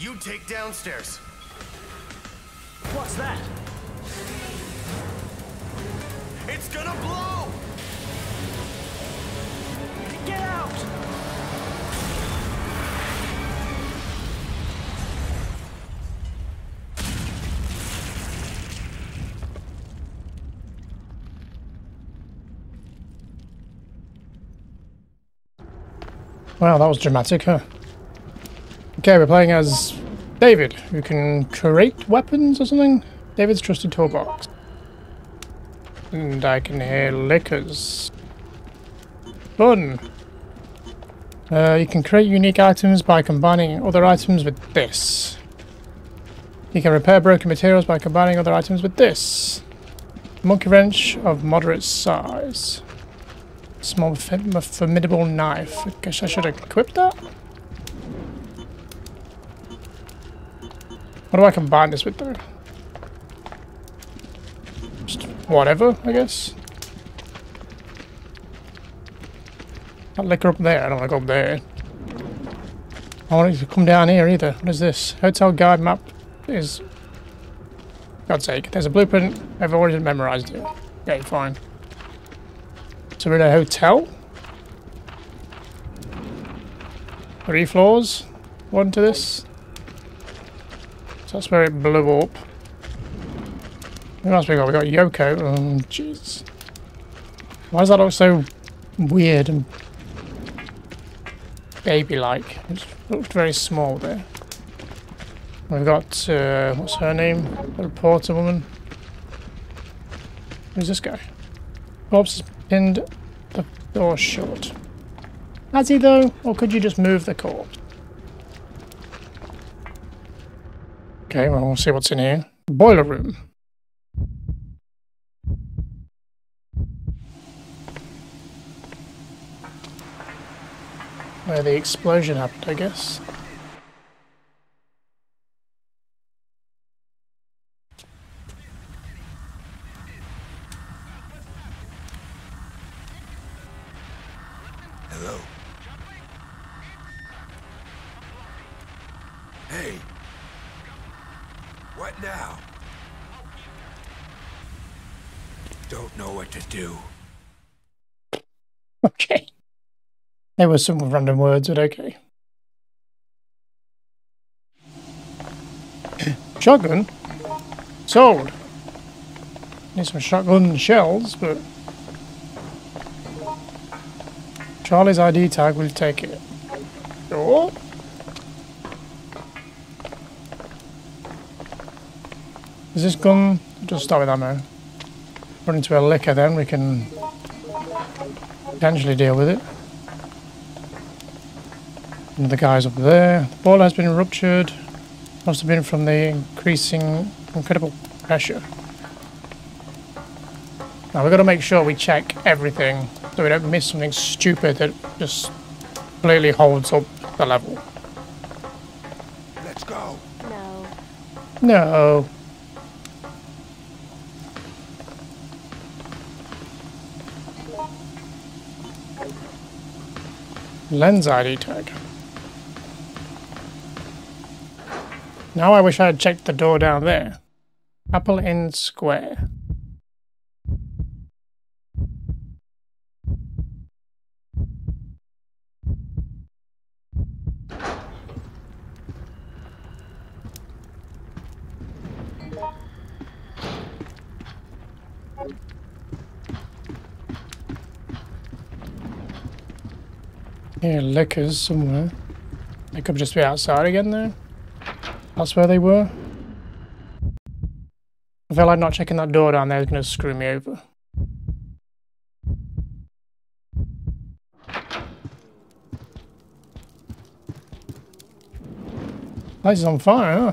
Len, you take downstairs. What's that? It's gonna blow! Get out! Wow, that was dramatic, huh? Okay, we're playing as David, who can create weapons or something. David's trusted toolbox. And I can hear lickers. Fun! Uh, you can create unique items by combining other items with this. You can repair broken materials by combining other items with this. Monkey wrench of moderate size. Small formidable knife. I guess I should equip that? What do I combine this with though? Just whatever, I guess. That licker up there, I don't want to go up there. I want it to come down here either. What is this? Hotel guide map is... God's sake, there's a blueprint. I've already memorized it. Okay, fine. So we're in a hotel. Three floors. One to this. So that's where it blew up. What else we got? We got Yoko. Oh, jeez. Why does that look so weird and baby-like? It looked very small there. We've got, uh, what's her name? The reporter woman. Who's this guy? Bob's pinned the door shut. Has he though? Or could you just move the corpse? Okay, well, we'll see what's in here. Boiler room. Where the explosion happened, I guess. Hello. Hey. What now? Don't know what to do. Okay. There were some random words, but okay. Shotgun? Sold. Need some shotgun shells, but... Charlie's ID tag will take it. Sure. Is this gun... Just start with ammo. Run into a licker then, we can potentially deal with it. Another guy's up there. The boiler has been ruptured. Must have been from the increasing incredible pressure. Now we've got to make sure we check everything so we don't miss something stupid that just completely holds up the level. Let's go. No. No. Lens ID tag. Now I wish I had checked the door down there. Apple Inn Square. Here, lickers somewhere. They could just be outside again there. That's where they were. I feel like not checking that door down there is going to screw me over. Place is on fire, huh?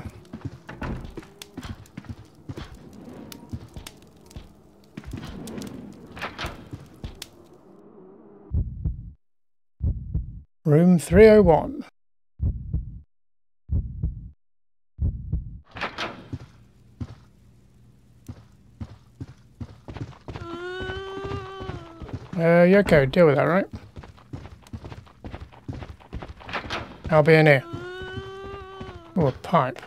Room 301. Uh, Yoko, deal with that, right? I'll be in here. Oh, a pipe.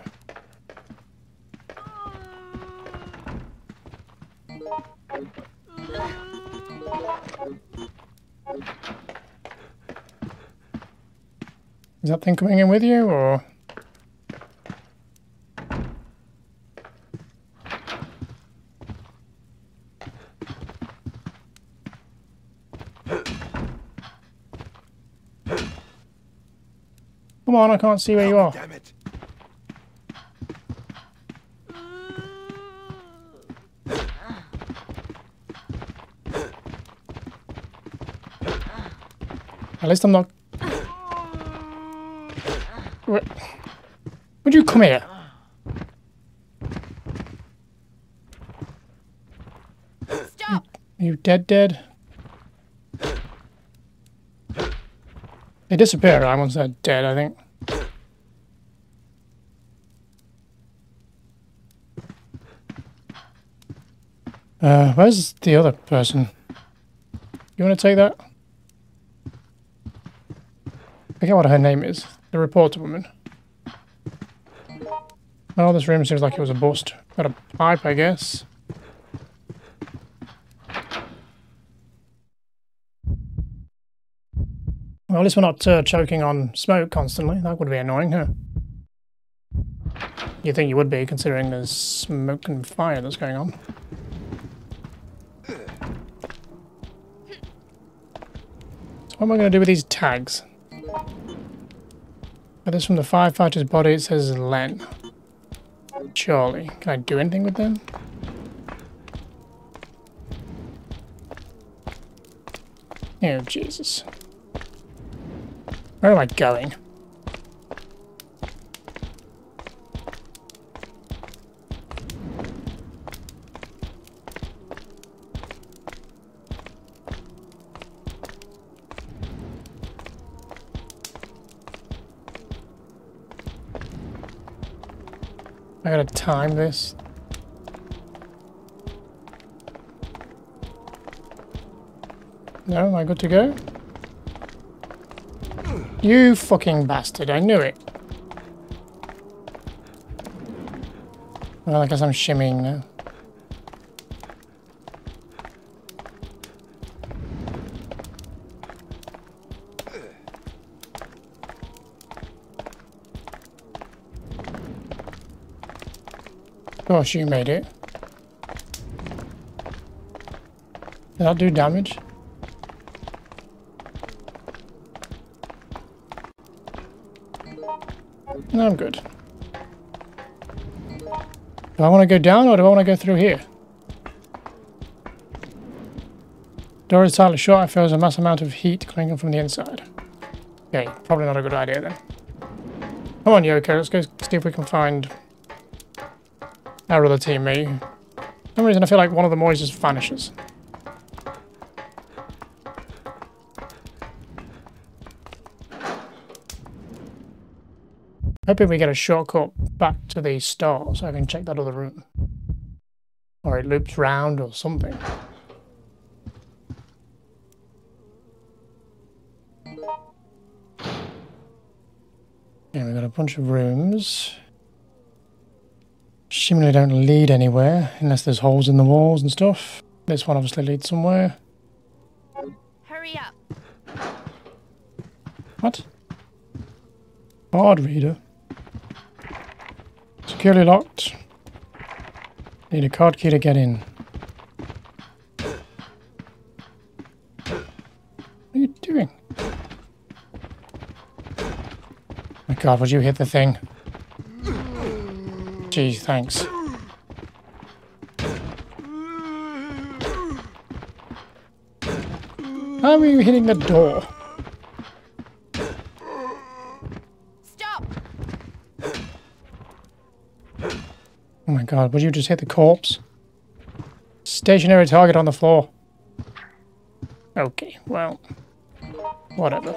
Is that thing coming in with you, or...? I can't see where you oh, are. Damn it. At least I'm not... Where- Would you come here? Stop! Are you dead dead? They disappear right once they're dead, I think. Uh, where's the other person? You want to take that? I forget what her name is. The reporter woman. Oh, this room seems like it was a bust. Got a pipe, I guess. Well, at least we're not uh, choking on smoke constantly. That would be annoying, huh? You think you would be, considering there's smoke and fire that's going on. What am I going to do with these tags? Are this from the firefighter's body? It says Len. Surely. Can I do anything with them? Oh, Jesus. Where am I going? I gotta time this. No, am I good to go? You fucking bastard, I knew it. Well, I guess I'm shimmying now. Gosh, you made it. Did that do damage? No, I'm good. Do I want to go down or do I want to go through here? Door is slightly shut. I feel there's a mass amount of heat clinging from the inside. Okay, probably not a good idea then. Come on, Yoko, let's go see if we can find our other teammate. For some reason I feel like one of the Moys just vanishes. Hoping we get a shortcut back to the store so I can check that other room. Or it loops round or something. Yeah, we've got a bunch of rooms. Seemingly don't lead anywhere, unless there's holes in the walls and stuff. This one obviously leads somewhere. Hurry up! What? Card reader. Securely locked. Need a card key to get in. What are you doing? My god, would you hit the thing? Gee, thanks. How are you hitting the door? Stop! Oh my god, would you just hit the corpse? Stationary target on the floor. Okay, well, whatever.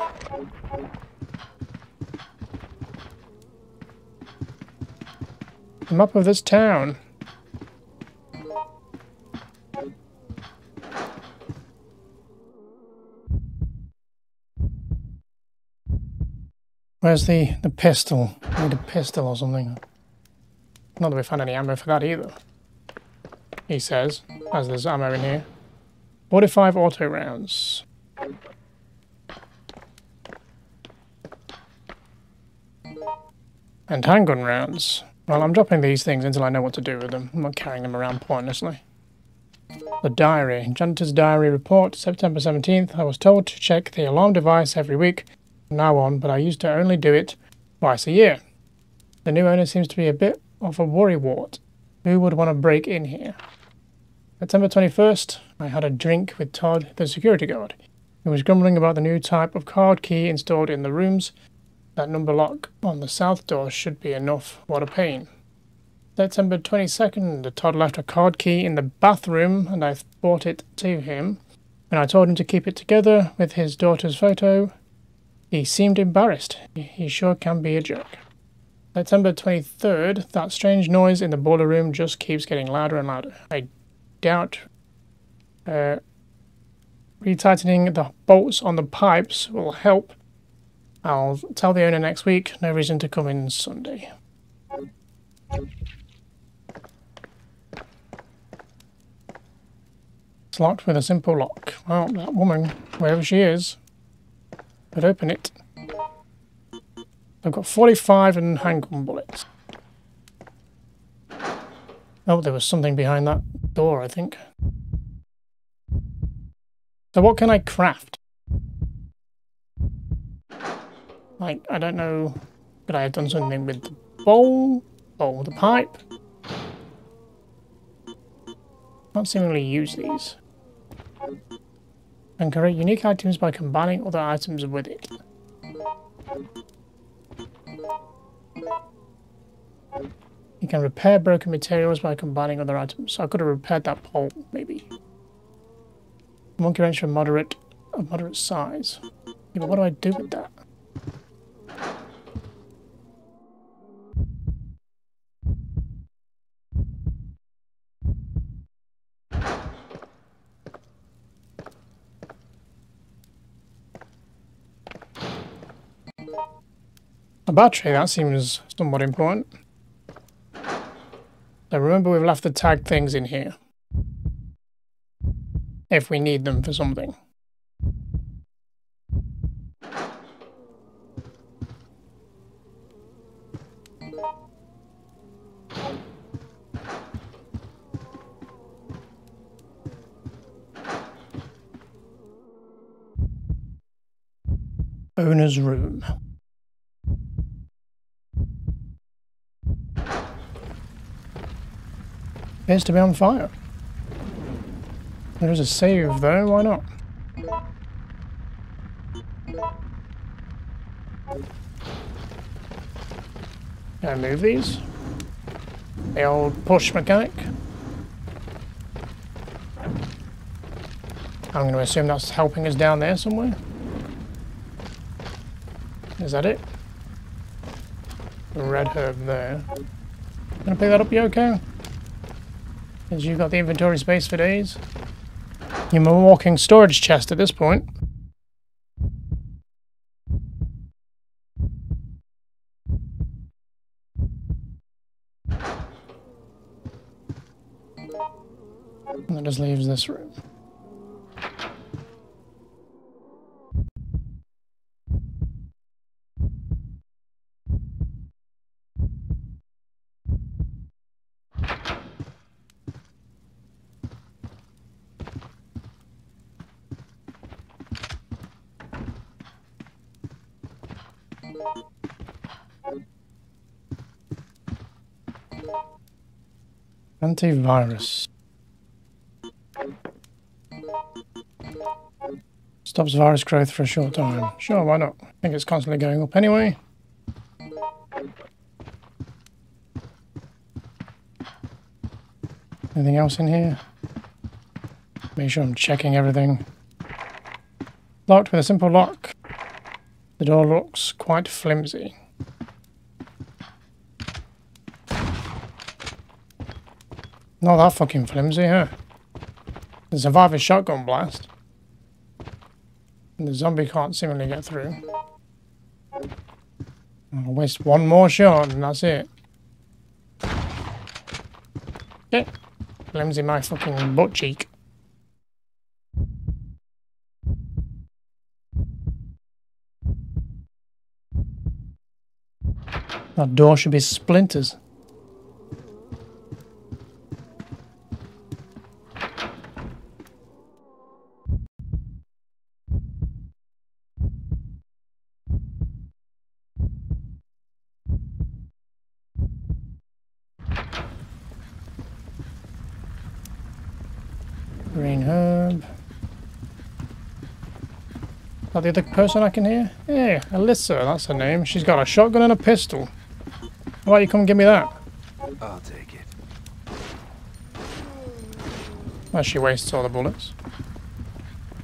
Map of this town. Where's the, the pistol? need a pistol or something. Not that we found any ammo for that either. He says, as there's ammo in here. 45 auto rounds. And handgun rounds. Well, I'm dropping these things until I know what to do with them. I'm not carrying them around pointlessly. The diary. Janitor's diary report, September 17th. I was told to check the alarm device every week from now on, but I used to only do it twice a year. The new owner seems to be a bit of a worrywart. Who would want to break in here? September 21st, I had a drink with Todd, the security guard. He was grumbling about the new type of card key installed in the rooms. That number lock on the south door should be enough. What a pain. September 22nd, Todd left a card key in the bathroom and I brought it to him. When I told him to keep it together with his daughter's photo, he seemed embarrassed. He sure can be a jerk. September 23rd, that strange noise in the boiler room just keeps getting louder and louder. I doubt uh, retightening the bolts on the pipes will help. I'll tell the owner next week. No reason to come in Sunday. It's locked with a simple lock. Well, that woman, wherever she is, could open it. I've got 45 and handgun bullets. Oh, there was something behind that door, I think. So what can I craft? Like, I don't know. Could I have done something with the bowl? or the pipe? Not seemingly use these and create unique items by combining other items with it. You can repair broken materials by combining other items. So I could have repaired that pole, maybe. Monkey wrench for moderate, a moderate size. Yeah, but what do I do with that? Battery, that seems somewhat important. So remember we've left the tag things in here. If we need them for something. Owner's room. Appears to be on fire. There's a save though, why not? Can I move these? The old push mechanic. I'm going to assume that's helping us down there somewhere. Is that it? The red herb there. Gonna pick that up, you okay? Because you've got the inventory space for days. You're a walking storage chest at this point. And that just leaves this room. Antivirus. Stops virus growth for a short time. Sure, why not? I think it's constantly going up anyway. Anything else in here? Make sure I'm checking everything. Locked with a simple lock. The door looks quite flimsy. Not that fucking flimsy, huh? The survivor shotgun blast. And the zombie can't seemingly get through. I'll waste one more shot and that's it. Okay. Flimsy my fucking butt cheek. That door should be splinters. Green herb. Is that the other person I can hear? Yeah, Alyssa, that's her name. She's got a shotgun and a pistol. Why don't you come give me that? I'll take it. Well, she wastes all the bullets.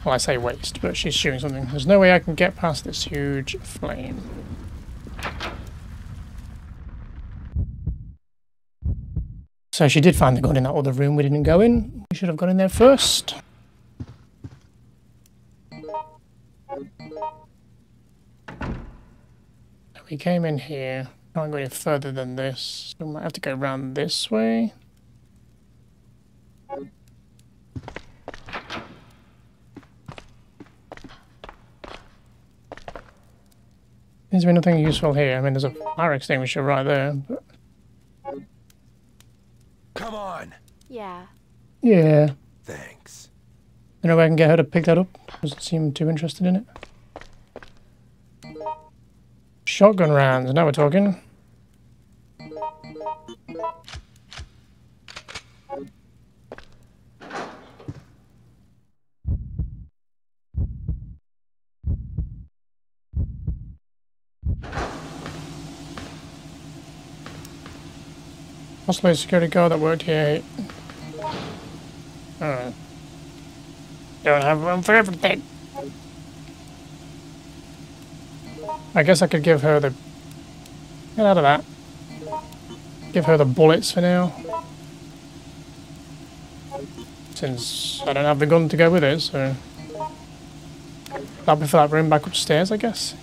Well, I say waste, but she's shooting something. There's no way I can get past this huge flame. So she did find the gun in that other room we didn't go in. We should have gone in there first. We came in here. Can't go any further than this. We might have to go around this way. Is there nothing useful here? I mean, there's a fire extinguisher right there. But Come on. Yeah. yeah. Thanks. You know where I can get her to pick that up? Doesn't seem too interested in it. Shotgun rounds. Now we're talking. Possibly a security guard that worked here. Oh. Don't have room for everything. I guess I could give her the... Get out of that. Give her the bullets for now. Since I don't have the gun to go with it, so... That'll be for that room back upstairs, I guess.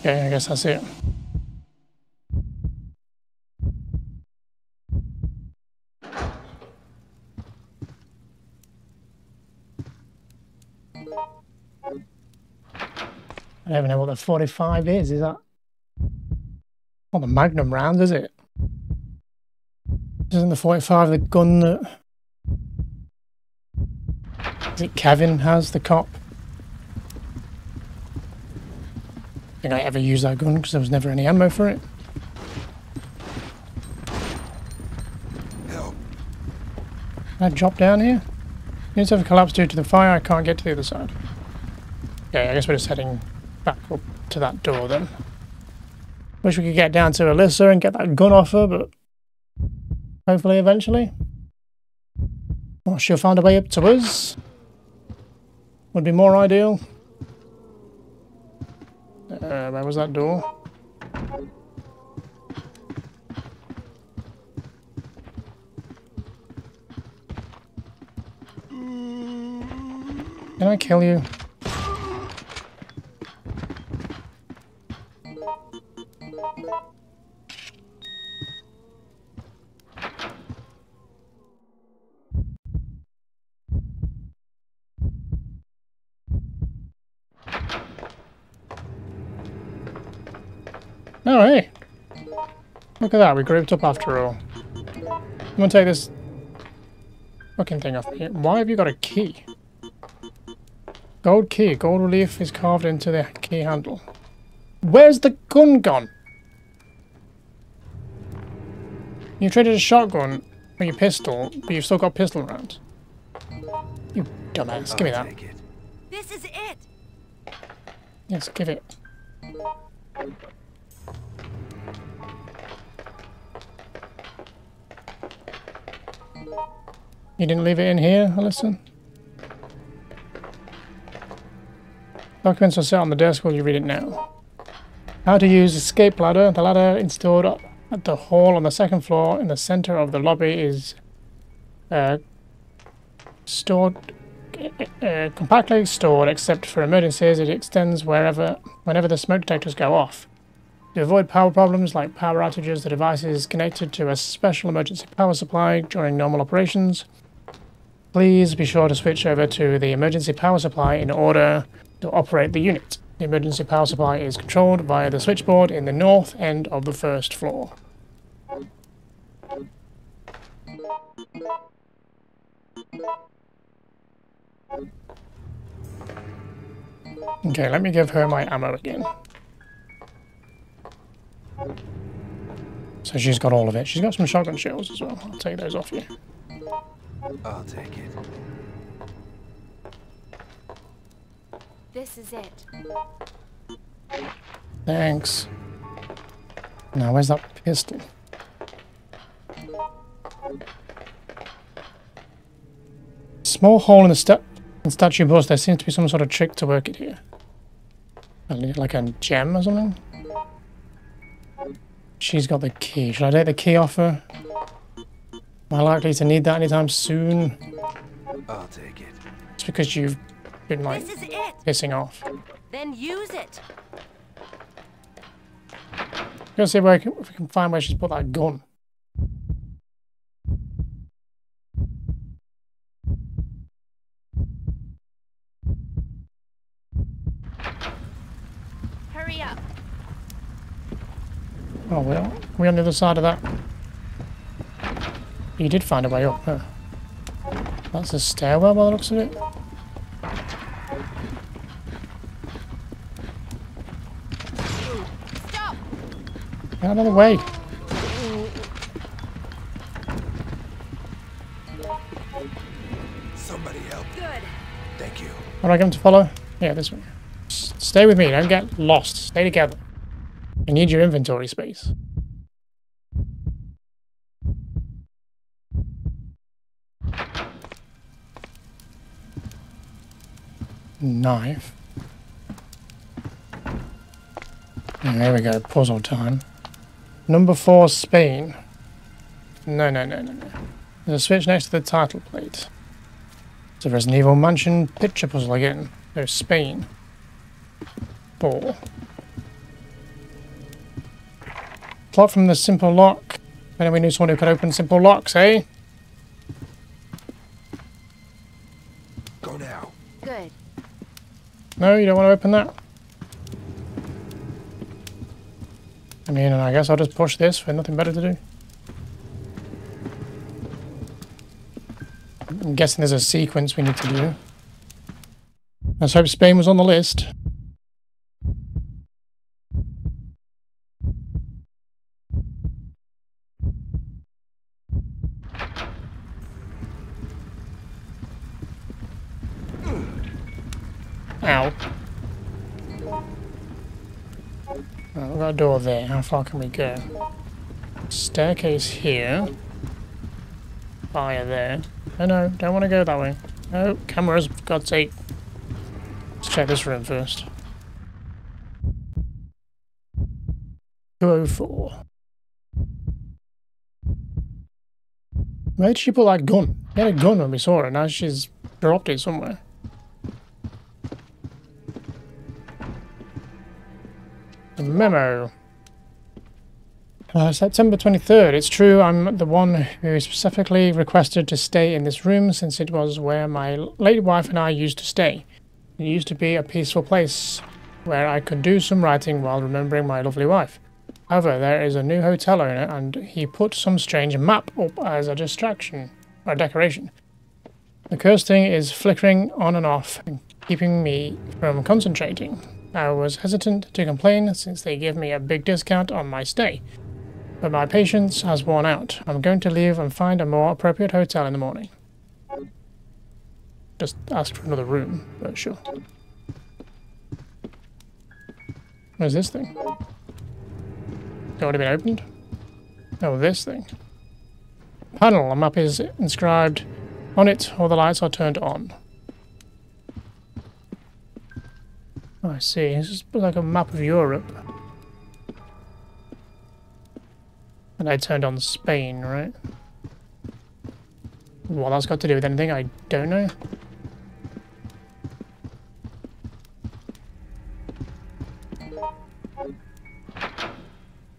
Okay, I guess that's it. I don't even know what the 45 is, is that? Not the Magnum round, is it? Isn't the 45 the gun that... Is it Kevin has, the cop? I think I ever used that gun because there was never any ammo for it. Help. Can I drop down here? Units have collapsed due to the fire. I can't get to the other side. Okay, I guess we're just heading back up to that door then. Wish we could get down to Alyssa and get that gun off her, but hopefully eventually. Or she'll find a way up to us. Would be more ideal. Uh, where was that door? Can I kill you? Oh, hey. Look at that, we grouped up after all. I'm gonna take this fucking thing off me. Why have you got a key? Gold key. Gold relief is carved into the key handle. Where's the gun gone? You traded a shotgun for your pistol, but you've still got pistol rounds. You dumbass. Give me that. This is it. Yes, give it. You didn't leave it in here, Alison? Documents are set on the desk while you read it now. How to use escape ladder. The ladder installed at the hall on the second floor in the center of the lobby is uh, stored uh, compactly stored except for emergencies. It extends wherever, whenever the smoke detectors go off. To avoid power problems like power outages, the device is connected to a special emergency power supply during normal operations. Please be sure to switch over to the emergency power supply in order to operate the unit. The emergency power supply is controlled via the switchboard in the north end of the first floor. Okay, let me give her my ammo again. So she's got all of it. She's got some shotgun shells as well. I'll take those off you. I'll take it. This is it. Thanks. Now, where's that pistol? Small hole in the step in statue bust. There seems to be some sort of trick to work it here. Like a gem or something? She's got the key. Should I take the key off her? Am I likely to need that anytime soon? I'll take it. It's because you've been like This is it. pissing off. Then use it. Go see where I can, if we can find where she's put that gun. Hurry up. Oh well, we on the other side of that. You did find a way up. Huh? That's a stairwell by the looks of it. Stop. Get out of the way. Somebody help. Good. Thank you. What do I get to follow? Yeah, this way. Stay with me, don't get lost. Stay together. I need your inventory space. Knife. And there we go, puzzle time. Number four, Spain. No, no, no, no, no. There's a switch next to the title plate. A Resident Evil Mansion picture puzzle again. There's Spain. Four. Plot from the simple lock. When we knew someone who could open simple locks, eh? Go now. Good. No, you don't want to open that? I mean, I guess I'll just push this for nothing better to do. I'm guessing there's a sequence we need to do. Let's hope Spain was on the list. Ow. Right, we've got a door there. How far can we go? Staircase here. Fire there. Oh no, don't want to go that way. No, cameras, for God's sake. Let's check this room first. 204. Where did she put that gun? She had a gun when we saw her, now she's dropped it somewhere. A memo. Uh, September 23rd. It's true, I'm the one who specifically requested to stay in this room since it was where my late wife and I used to stay. It used to be a peaceful place where I could do some writing while remembering my lovely wife. However, there is a new hotel owner and he put some strange map up as a distraction, or decoration. The cursed thing is flickering on and off and keeping me from concentrating. I was hesitant to complain since they give me a big discount on my stay. But my patience has worn out. I'm going to leave and find a more appropriate hotel in the morning. Just ask for another room, but sure. Where's this thing? It's already been opened? Oh, this thing. Panel. A map is inscribed on it. All the lights are turned on. Oh, I see. This is like a map of Europe. And I turned on Spain, right? What that's got to do with anything, I don't know.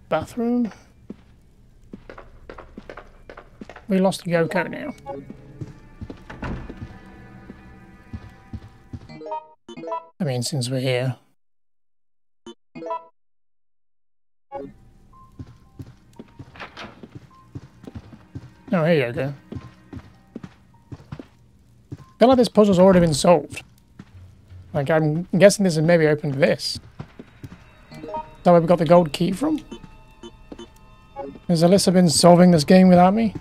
Bathroom? We lost Yoko now. I mean, since we're here. Oh, here you go. I feel like this puzzle's already been solved. Like, I'm guessing this is maybe open to this. Is that where we got the gold key from? Has Alyssa been solving this game without me?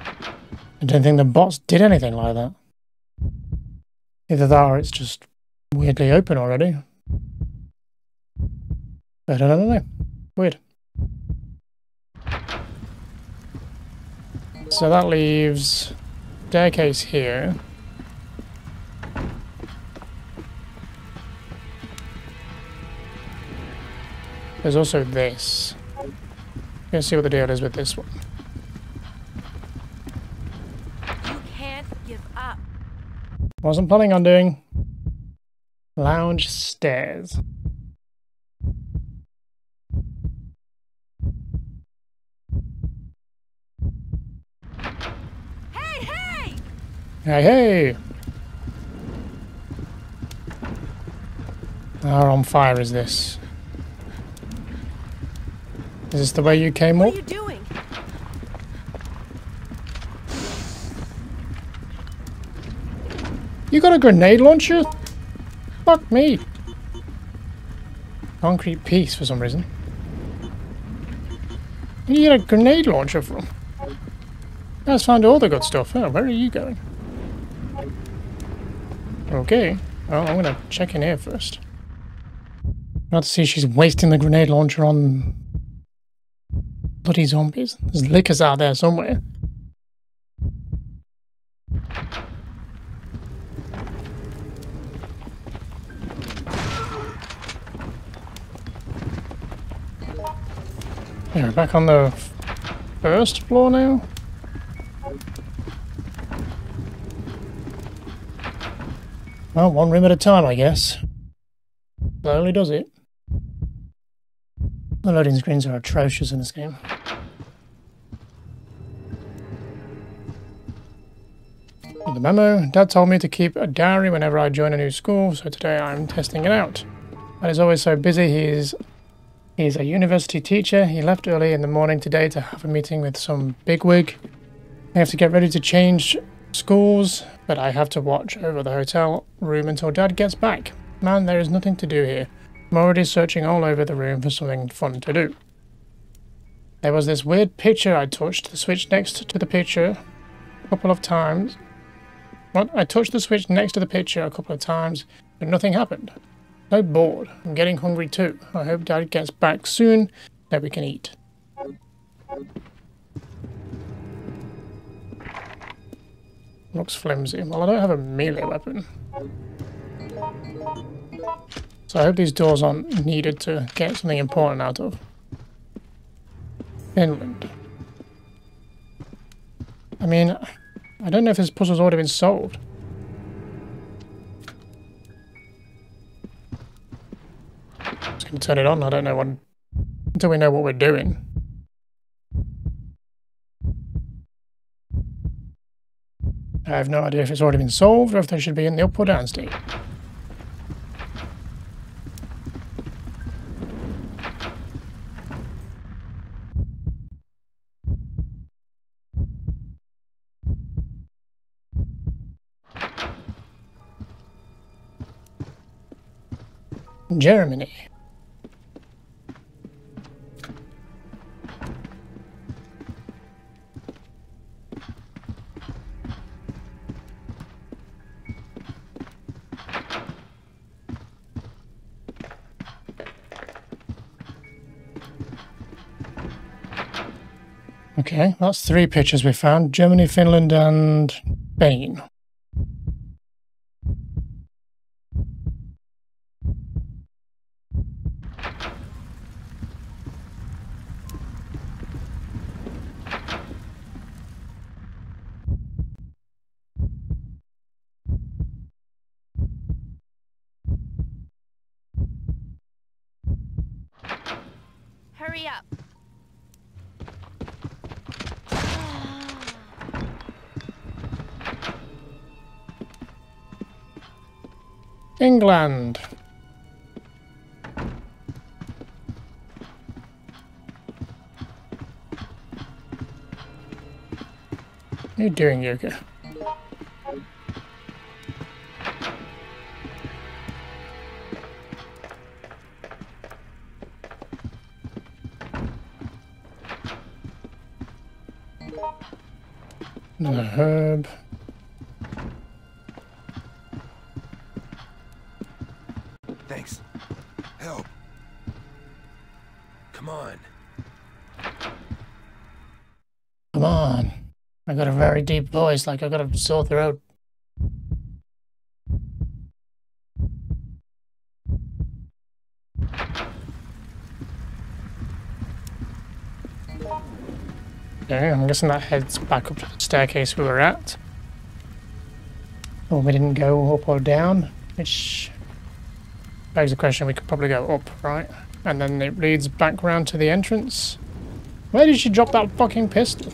I don't think the bots did anything like that. Either that or it's just weirdly open already. I don't know. Weird. So that leaves staircase here. There's also this. Let's see what the deal is with this one. You can't give up. Wasn't planning on doing. Lounge stairs. Hey, hey! Hey, hey! How on fire is this? Is this the way you came What up? are you doing? You got a grenade launcher? Fuck me. Concrete piece for some reason. Where do you get a grenade launcher from? Guys found all the good stuff. Oh, where are you going? Okay. Well, I'm gonna check in here first. Not to see she's wasting the grenade launcher on bloody zombies. There's lickers out there somewhere. Yeah, we're back on the first floor now. Well, one room at a time, I guess. Slowly does it. The loading screens are atrocious in this game. The memo, Dad told me to keep a diary whenever I join a new school, so today I'm testing it out. Dad is always so busy, he's He's a university teacher. He left early in the morning today to have a meeting with some bigwig. I have to get ready to change schools, but I have to watch over the hotel room until Dad gets back. Man, there is nothing to do here. I'm already searching all over the room for something fun to do. There was this weird picture I touched the switch next to the picture a couple of times. What? I touched the switch next to the picture a couple of times, but nothing happened. So bored. I'm getting hungry too. I hope Dad gets back soon that we can eat. Looks flimsy. Well, I don't have a melee weapon. So I hope these doors aren't needed to get something important out of. Finland. I mean, I don't know if this puzzle's already been solved. Just gonna turn it on. I don't know what until we know what we're doing. I have no idea if it's already been solved or if they should be in the up or down state. Germany. Okay, that's three pictures we found. Germany, Finland, and Spain. England. What are you doing, Yoko? Another herb. Very deep voice, like I've got a sore throat. Okay, I'm guessing that heads back up to the staircase we were at. Oh, we didn't go up or down, which begs the question we could probably go up, right? And then it leads back round to the entrance. Where did she drop that fucking pistol?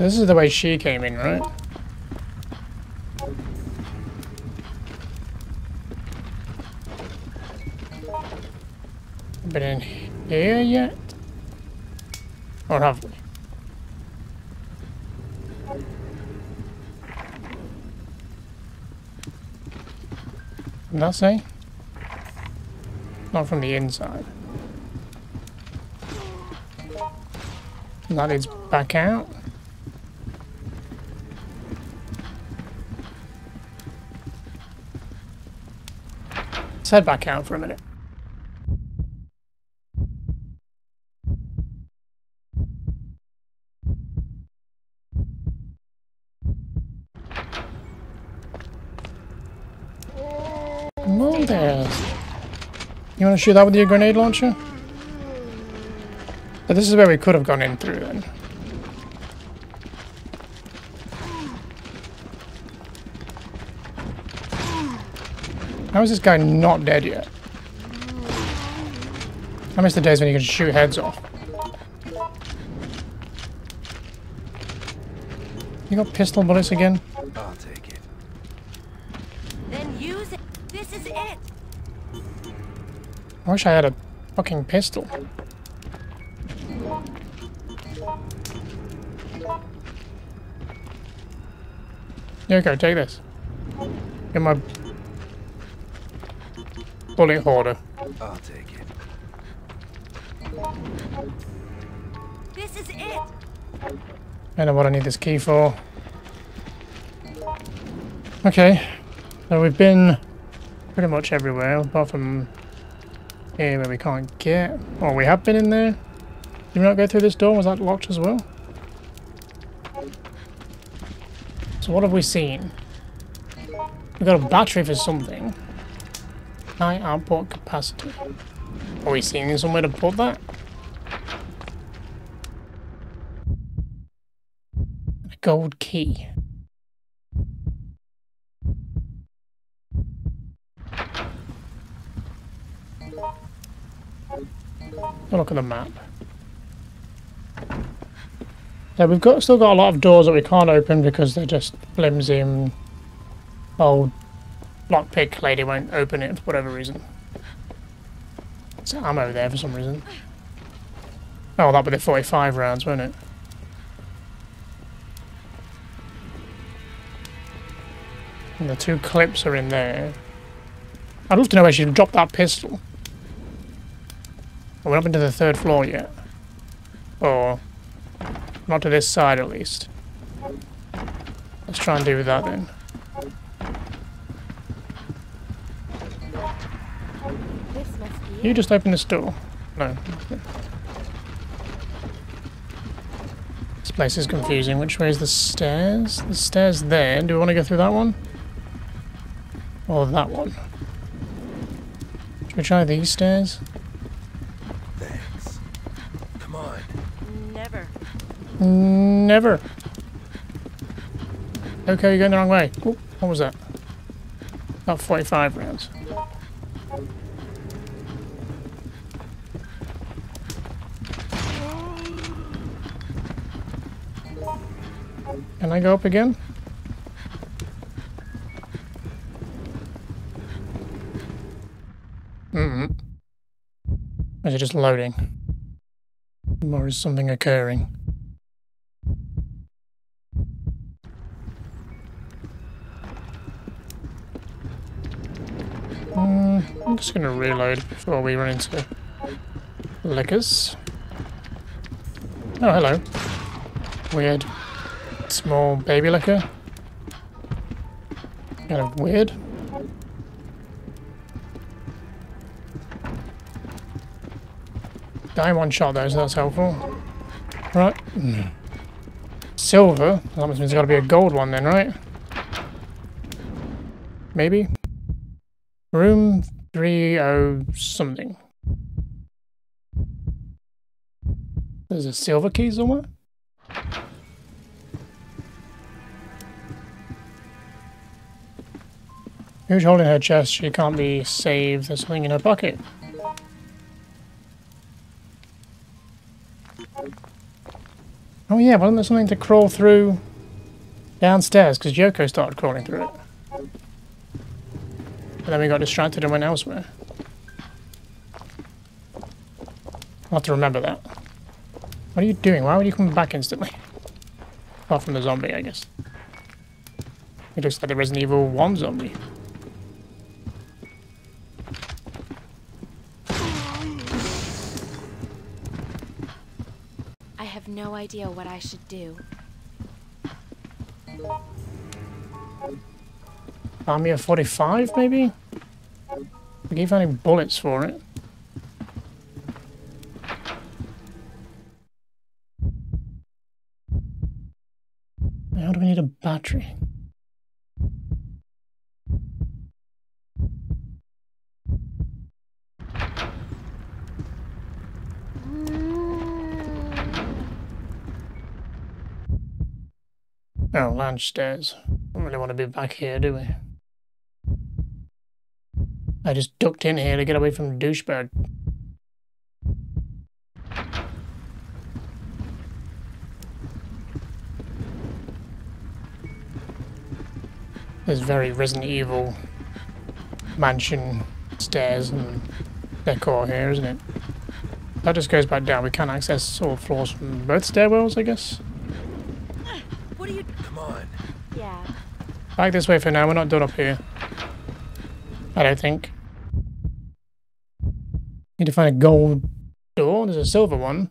So this is the way she came in, right? Been in here yet? Or have we? Say? Not from the inside. And that back out. Let's head back out for a minute. There. You want to shoot that with your grenade launcher? But this is where we could have gone in through then. How is this guy not dead yet? I miss the days when you could shoot heads off. You got pistol bullets again? I'll take it. Then use it. This is it. I wish I had a fucking pistol. Here go, take this. Get my bullet hoarder. I'll take it. This is it. I know what I need this key for. Okay, so we've been pretty much everywhere, apart from here where we can't get. Oh, we have been in there. Did we not go through this door? Was that locked as well? So what have we seen? We've got a battery for something. High output capacity. Are we seeing somewhere to put that? A gold key. Look at the map. Yeah, we've got still got a lot of doors that we can't open because they're just flimsy and old lockpick lady won't open it for whatever reason. There's ammo there for some reason. Oh, that be the 45 rounds, won't it? And the two clips are in there. I'd love to know where she dropped that pistol. We're up into the third floor yet. Or not to this side at least. Let's try and do that then. You just open this door. No. This place is confusing. Which way is the stairs? The stairs there. Do we want to go through that one? Or that one? Should we try these stairs? Thanks. Come on. never. Never. Okay, you're going the wrong way. Oop, what was that? About 45 rounds. Can I go up again? Mm. Is it just loading? Or is something occurring? Mm, I'm just going to reload before we run into lickers. Oh, hello. Weird. Small baby licker. Kind of weird. Die one shot though, so that's helpful. Right. Mm. Silver? That means there's got to be a gold one then, right? Maybe? Room 30 something. There's a silver key somewhere? Who's holding her chest? She can't be saved. There's something in her pocket. Oh yeah, wasn't there something to crawl through downstairs? Because Yoko started crawling through it. And then we got distracted and went elsewhere. I'll have to remember that. What are you doing? Why would you come back instantly? Apart from the zombie, I guess. It looks like the Resident Evil 1 zombie. No idea what I should do. Army of 45, maybe? We gave any bullets for it. How do we need a battery? Oh, lounge stairs. Don't really want to be back here, do we? I just ducked in here to get away from the douchebag. There's very Resident Evil mansion stairs and decor here, isn't it? That just goes back down. We can't access all floors from both stairwells, I guess. What are you... Come on. Yeah. Back this way for now. We're not done up here. I don't think. Need to find a gold door. There's a silver one.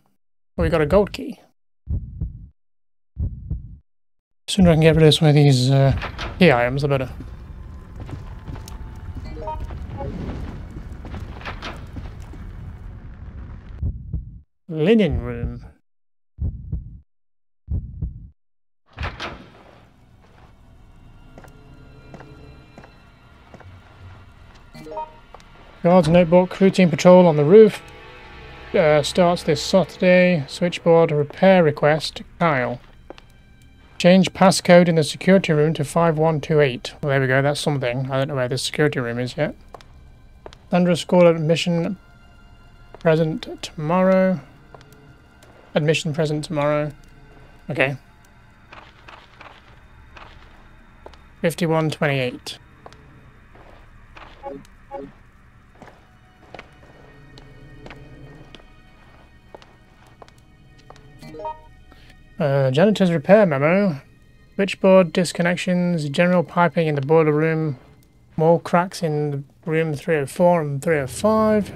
But we got a gold key. sooner I can get rid of some of these uh, key items, the better. Linen room. Guard's notebook, routine patrol on the roof. Uh, starts this Saturday. Switchboard repair request, Kyle. Change passcode in the security room to 5128. Well, there we go, that's something. I don't know where this security room is yet. Sandra School admission present tomorrow. Admission present tomorrow. Okay. 5128. Uh, janitor's repair memo. Switchboard disconnections, general piping in the boiler room, more cracks in room 304 and 305.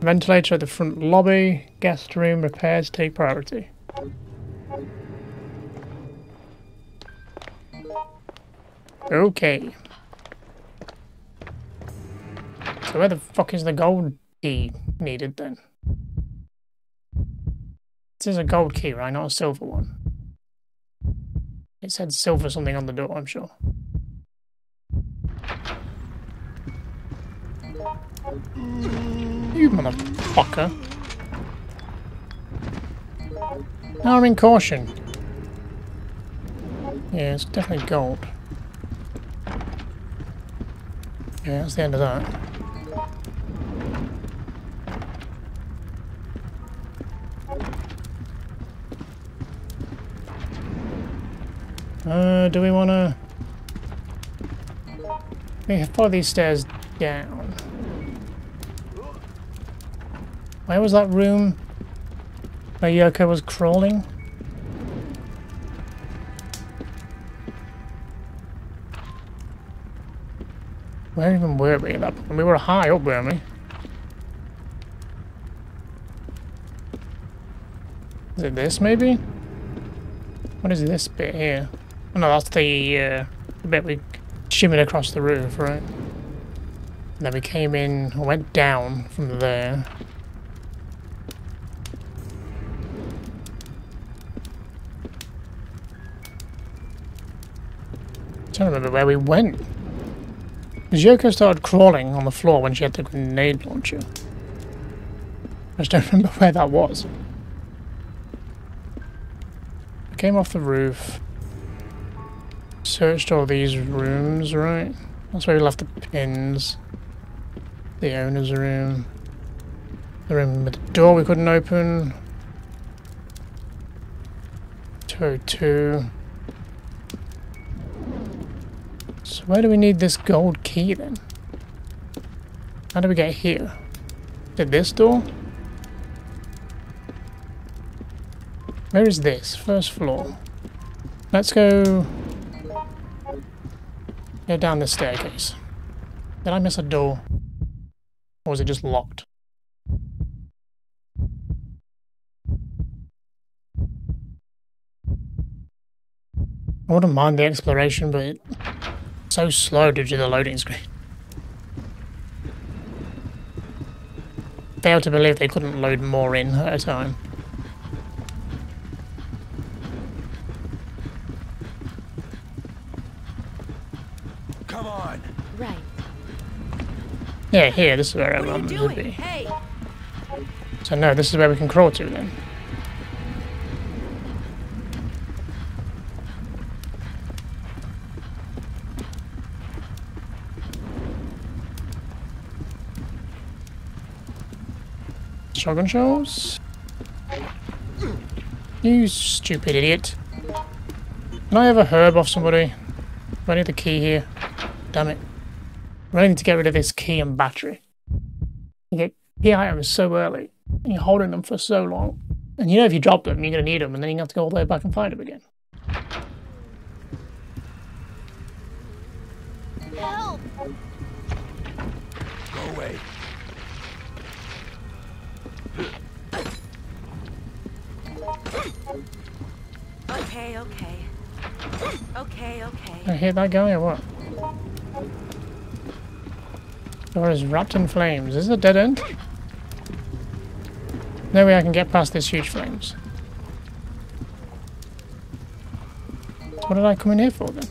Ventilator at the front lobby, guest room repairs take priority. Okay. So where the fuck is the gold key needed then? This is a gold key, right? Not a silver one. It said silver something on the door, I'm sure. You motherfucker. Now I'm in caution. Yeah, it's definitely gold. Yeah, that's the end of that. Wanna, do we wanna... We follow these stairs down. Where was that room where Yoko was crawling? Where even were we at that point? We were high up, weren't we? Is it this, maybe? What is this bit here? No, that's the, uh, the bit we shimmied across the roof, right? And then we came in, went down from there. I don't remember where we went. Yoko started crawling on the floor when she had the grenade launcher. I just don't remember where that was. I came off the roof. Searched all these rooms, right? That's where we left the pins. The owner's room. The room with the door we couldn't open. 202. So where do we need this gold key then? How do we get here? Did this door? Where is this? First floor. Let's go... Go down the staircase. Did I miss a door? Or was it just locked? I wouldn't mind the exploration, but it's so slow due to the loading screen. Fail to believe they couldn't load more in at a time. Come on. Right. Yeah, here, this is where I you to be. Hey! So no, this is where we can crawl to then. Shotgun shells? You stupid idiot. Can I have a herb off somebody? I need the key here. Damn it. I really need to get rid of this key and battery. You get key items so early, and you're holding them for so long. And you know if you drop them, you're going to need them, and then you have to go all the way back and find them again. Help! Go away. Okay, okay. Okay, okay. I hit that guy or what? Door is wrapped in flames. Is this a dead end? No way I can get past these huge flames. What did I come in here for then?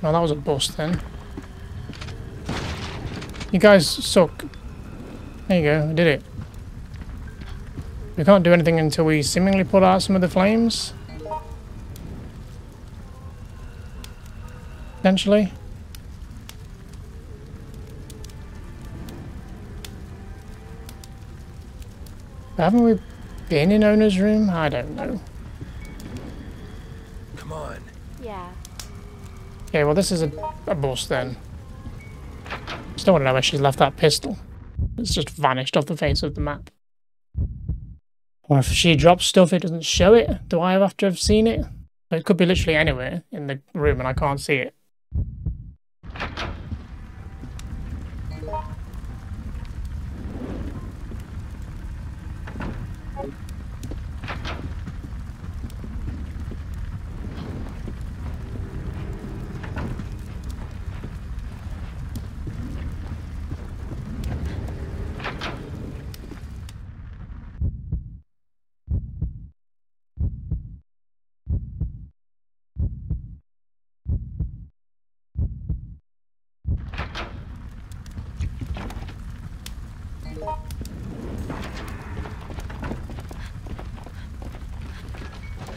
Well, that was a bust then. You guys suck. There you go, I did it. We can't do anything until we seemingly put out some of the flames. Potentially. Haven't we been in owner's room? I don't know. Come on. Yeah. Okay, well this is a, a bust then. Still want to know where she's left that pistol. It's just vanished off the face of the map. Or if she drops stuff, it doesn't show it. Do I have to have seen it? It could be literally anywhere in the room and I can't see it.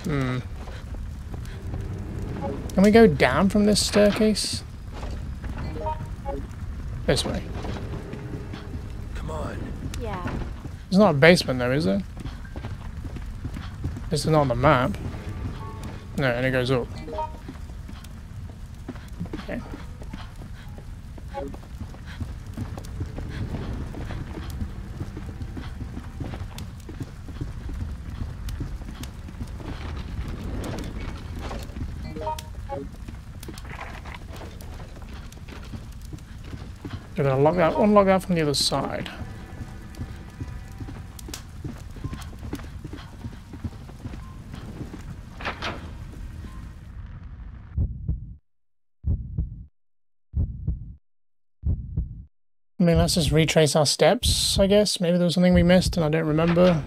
Hmm. Can we go down from this staircase? This way. Come There's not a basement though, is there? This is not on the map. No, and it goes up. Okay. Gonna lock that, unlock that from the other side. I mean, let's just retrace our steps, I guess. Maybe there was something we missed and I don't remember.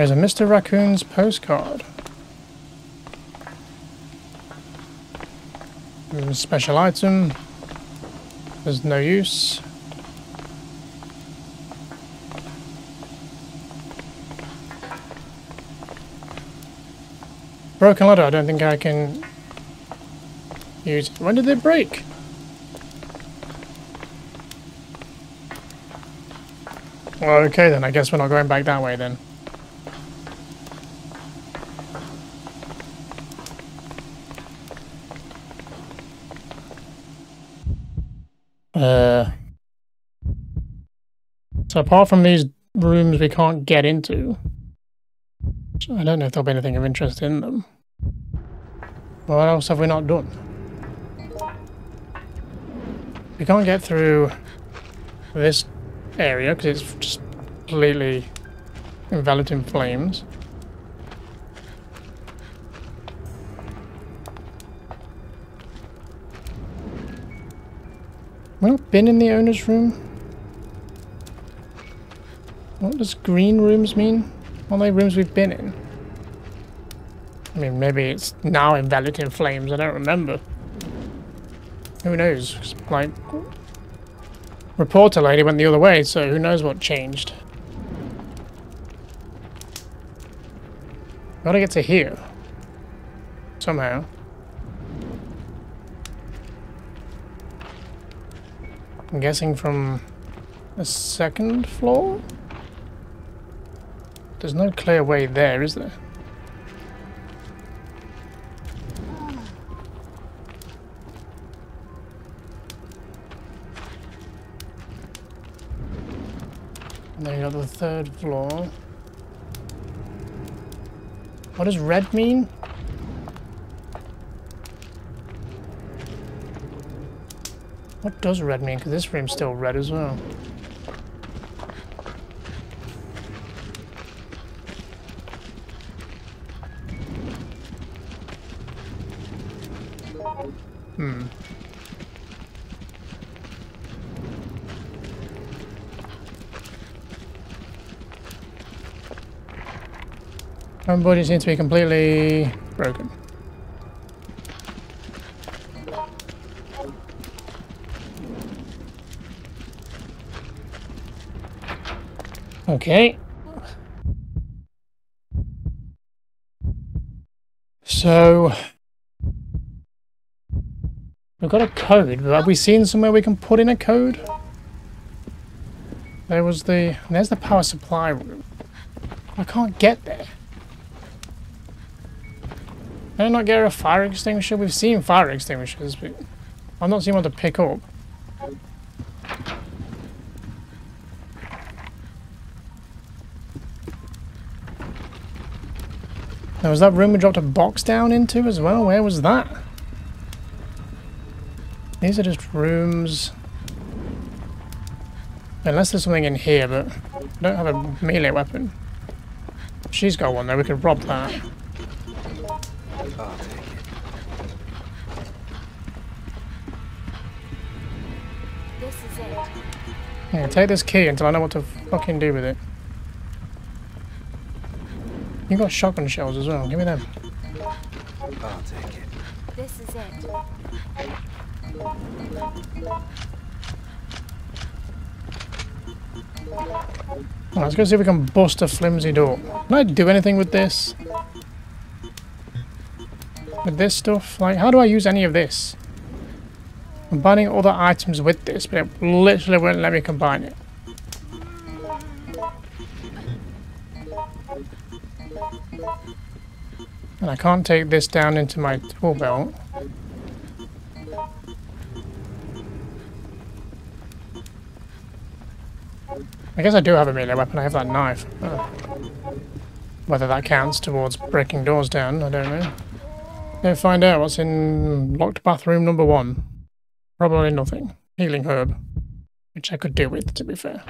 There's a Mr. Raccoon's postcard. Special item. There's no use. Broken letter, I don't think I can use. When did they break? Well, okay then, I guess we're not going back that way then. Uh, so apart from these rooms we can't get into, I don't know if there'll be anything of interest in them. What else have we not done? We can't get through this area because it's just completely enveloped in flames. We've not been in the owner's room. What does green rooms mean? They rooms we've been in? I mean, maybe it's now enveloped in flames. I don't remember. Who knows? Like, reporter lady went the other way, so who knows what changed. Gotta get to here. Somehow. I'm guessing from the second floor? There's no clear way there, is there? And then you got the third floor. What does red mean? What does red mean? Because this room's still red as well. Hmm. Everybody seems to be completely broken. Okay. So we've got a code, have we seen somewhere we can put in a code? There was the there's the power supply room. I can't get there. Not get a fire extinguisher? We've seen fire extinguishers, but I've not seen one to pick up. Now, was that room we dropped a box down into as well? Where was that? These are just rooms. Unless there's something in here, but I don't have a melee weapon. She's got one though, we could rob that. I'll take it. This is it. Yeah, take this key until I know what to fucking do with it. You got shotgun shells as well, give me them. I'll take it. This is it. Well, let's go see if we can bust a flimsy door. Can I do anything with this? With this stuff? Like, how do I use any of this? Combining other items with this, but it literally won't let me combine it. And I can't take this down into my tool belt. I guess I do have a melee weapon, I have that knife. Oh. Whether that counts towards breaking doors down, I don't know. Go find out what's in locked bathroom number one. Probably nothing. Healing herb. Which I could do with, to be fair.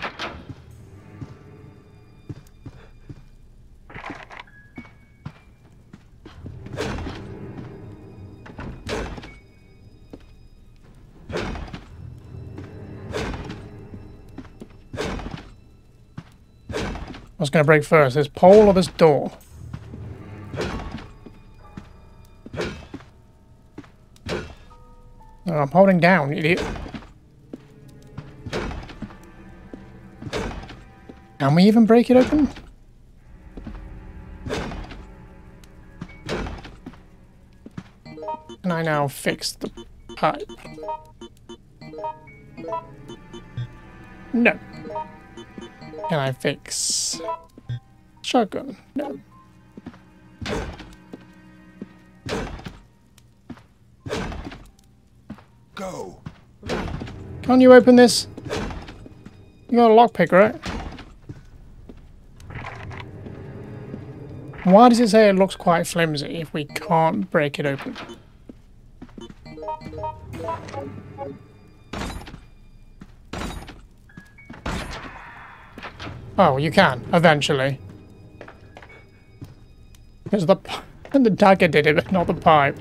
What's going to break first? This pole or this door? I'm holding down, idiot. Can we even break it open? Can I now fix the pipe? No. Can I fix shotgun? No. Go. Can't you open this? You got a lockpick, right? Why does it say it looks quite flimsy if we can't break it open? Oh, you can, eventually. Because the, the dagger did it, but not the pipe.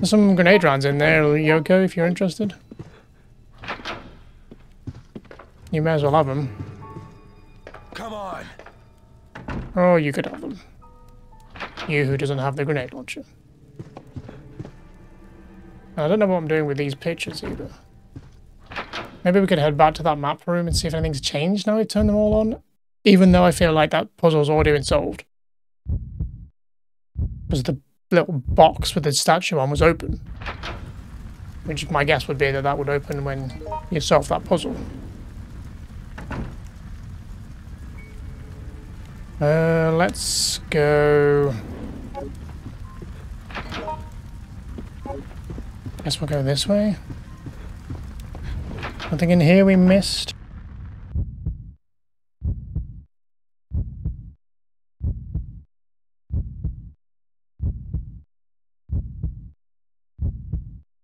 There's some grenade rounds in there, Yoko, if you're interested. You may as well have them. Come on. Oh, you could have them. You who doesn't have the grenade launcher. I don't know what I'm doing with these pictures either. Maybe we could head back to that map room and see if anything's changed now we've turned them all on. Even though I feel like that puzzle's already been solved. Because the little box with the statue on was open. Which my guess would be that that would open when you solve that puzzle. Uh, let's go... Guess we'll go this way. Nothing in here we missed.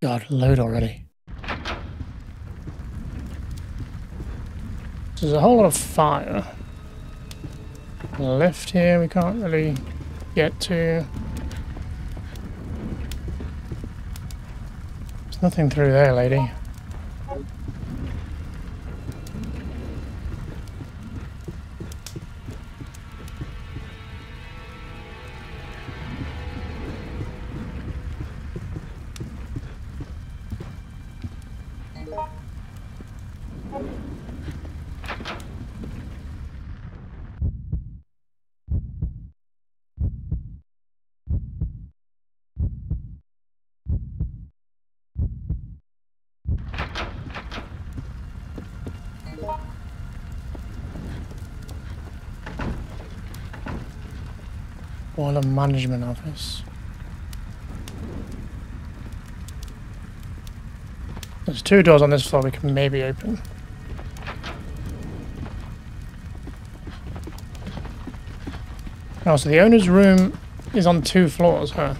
God, load already. There's a whole lot of fire. Left here we can't really get to. There's nothing through there, lady. Management Office. There's two doors on this floor we can maybe open. Oh, so the owner's room is on two floors, huh?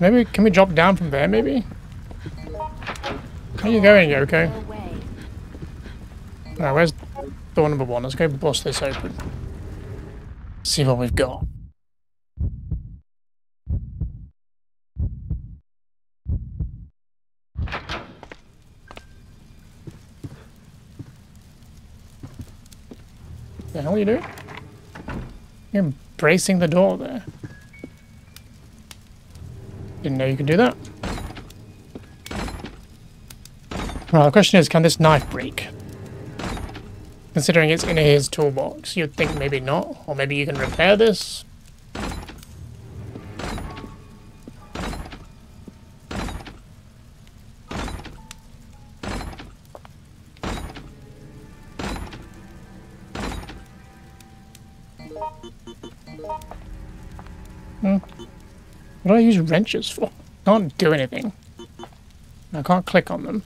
Maybe, can we drop down from there, maybe? Where are you going, Yoko? Alright, where's door number one? Let's go bust this open. See what we've got. The hell you doing? You're bracing the door there. Didn't know you could do that. Well, the question is, can this knife break? Considering it's in his toolbox, you'd think maybe not. Or maybe you can repair this? Hmm. What do I use wrenches for? Can't do anything. I can't click on them.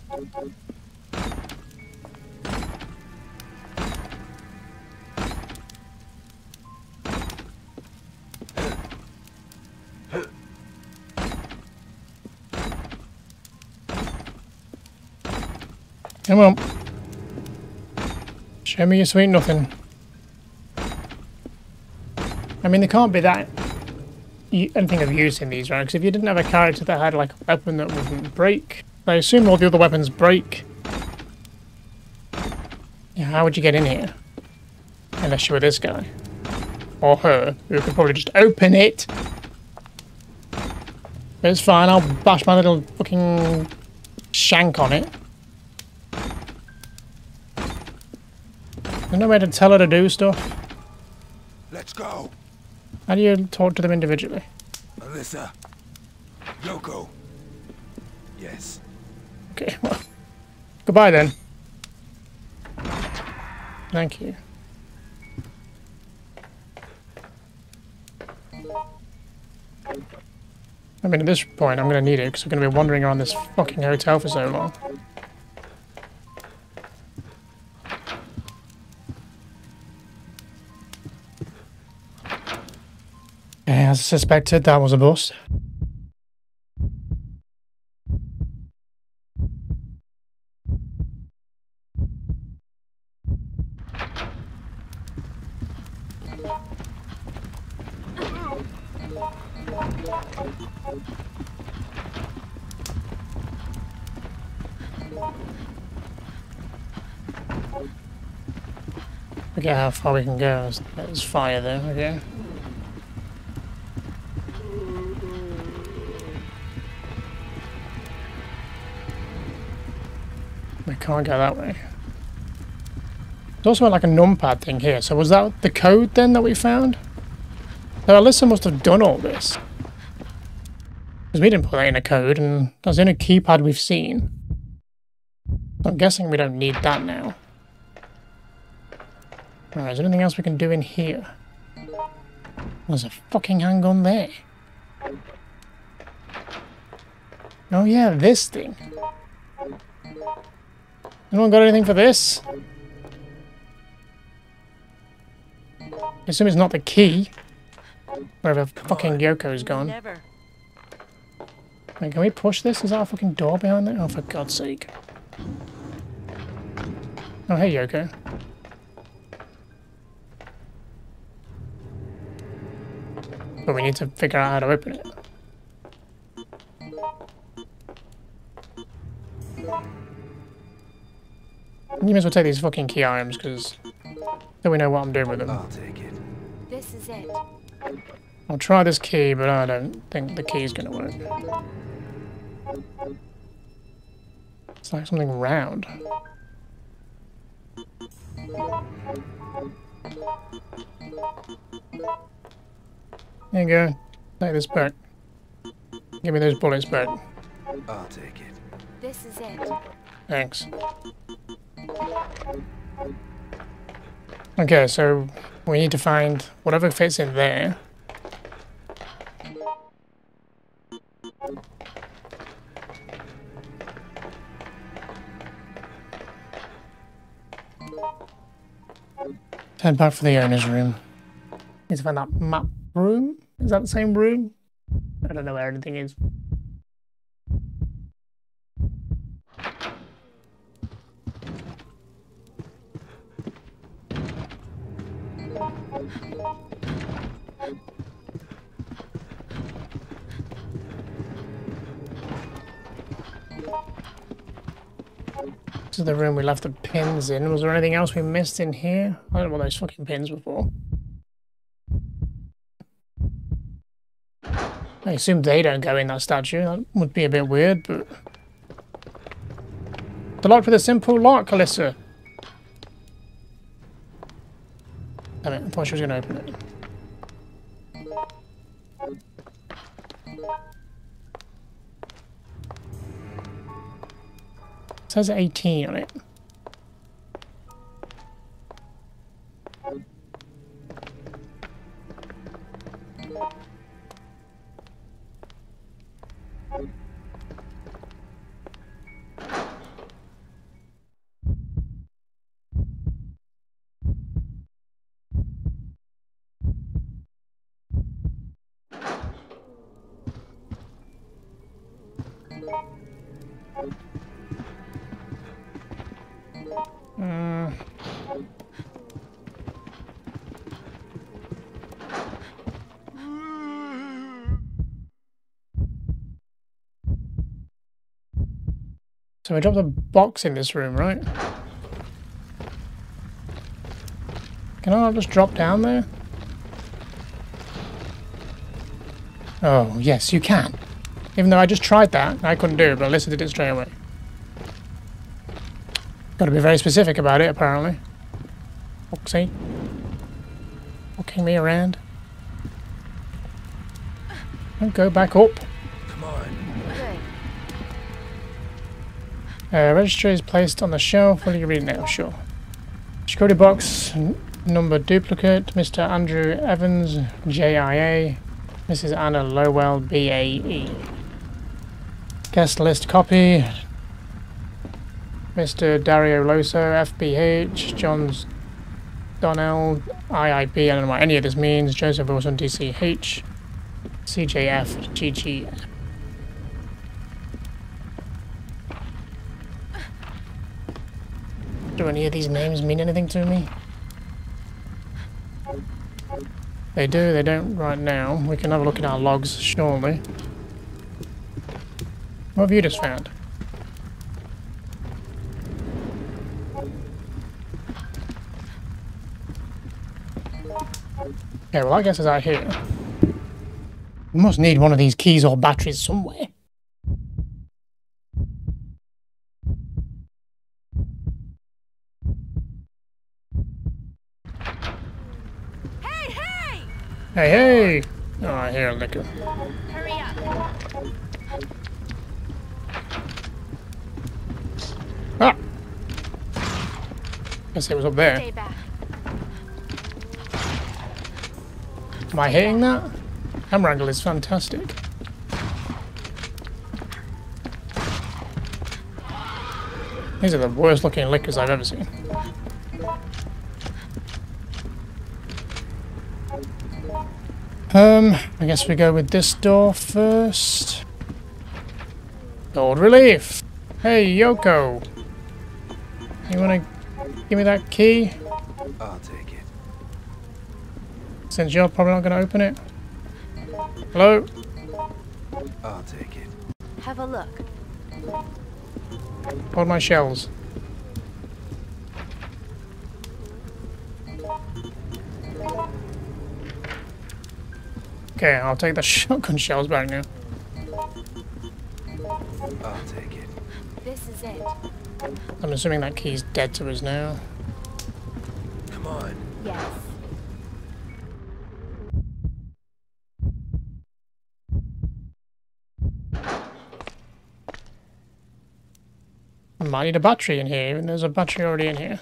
Come on. Show me your sweet nothing. I mean, there can't be that anything of use in these, right? Because if you didn't have a character that had like a weapon that wouldn't break, I assume all the other weapons break. Yeah, how would you get in here? Unless you were this guy. Or her, who could probably just open it. But it's fine, I'll bash my little fucking shank on it. There's no way to tell her to do stuff. Let's go. How do you talk to them individually? Alyssa. Yoko. Yes. Okay, well. Goodbye then. Thank you. I mean, at this point, I'm going to need it because I'm going to be wandering around this fucking hotel for so long. As suspected, that was a bust. Look at how far we can go. There's- fire there, okay. Can't go that way. There's also like a numpad thing here. So was that the code then that we found? So Alyssa must have done all this. Because we didn't put that in a code, and that's the only keypad we've seen. I'm guessing we don't need that now. Alright, is there anything else we can do in here? There's a fucking handgun there. Oh yeah, this thing. Anyone got anything for this? I assume it's not the key. Wherever fucking Yoko's gone. Never. Wait, can we push this? Is that a fucking door behind there? Oh, for God's sake. Oh, hey, Yoko. But we need to figure out how to open it. You may as well take these fucking key items, because then we know what I'm doing with them. I'll take it. This is it. I'll try this key, but I don't think the key's gonna work. It's like something round. There you go. Take this back. Give me those bullets back. I'll take it. This is it. Thanks. Okay, so we need to find whatever fits in there. Head back for the owner's room. Need to find that map room? Is that the same room? I don't know where anything is. Is the room we left the pins in. Was there anything else we missed in here? I don't know what those fucking pins were for. I assume they don't go in that statue. That would be a bit weird, but... The lock with a simple lock, Alyssa. Damn it, I thought she was going to open it. Says 18 on it. So I dropped a box in this room, right? Can I not just drop down there? Oh, yes, you can. Even though I just tried that, I couldn't do it, but Alyssa did it straight away. Got to be very specific about it, apparently. Foxy. Walking me around. Go back up. Uh, registry is placed on the shelf. Will you read it now? Sure. Security box, number duplicate, Mr. Andrew Evans, JIA, Mrs. Anna Lowell, BAE. Guest list copy, Mr. Dario Rosso, FBH, Johns Donnell, IIB, I don't know what any of this means, Joseph Wilson, DCH, CJF, GGF. Do any of these names mean anything to me? They do, they don't right now. We can have a look at our logs, surely. What have you just found? Okay, well I guess it's out here. We must need one of these keys or batteries somewhere. Hey, hey! Hey, hey! Oh, I hear a licker. Hurry up. Ah! Guess it was up there. Am I hitting that? Hammer angle is fantastic. These are the worst looking lickers I've ever seen. Um, I guess we go with this door first. Gold relief! Hey, Yoko! You wanna give me that key? I'll take it. Since you're probably not gonna open it. Hello? I'll take it. Have a look. Hold my shells. Okay, I'll take the shotgun shells back now. I'll take it. This is it. I'm assuming that key's dead to us now. Come on. Yes. Might need a battery in here, even there's a battery already in here.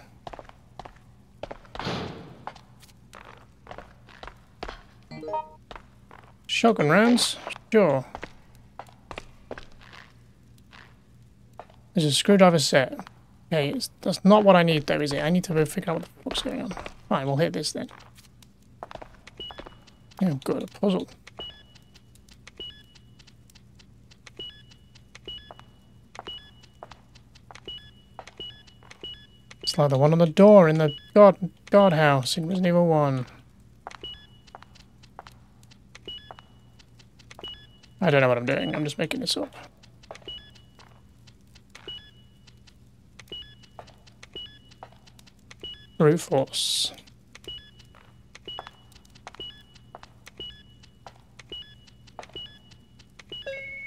Shotgun rounds? Sure. There's a screwdriver set. Okay, that's not what I need though, is it? I need to figure out what the fuck's going on. Fine, we'll hit this then. Oh, good, a puzzle. It's like the one on the door in the God God house in Resident Evil 1. I don't know what I'm doing, I'm just making this up. Brute force.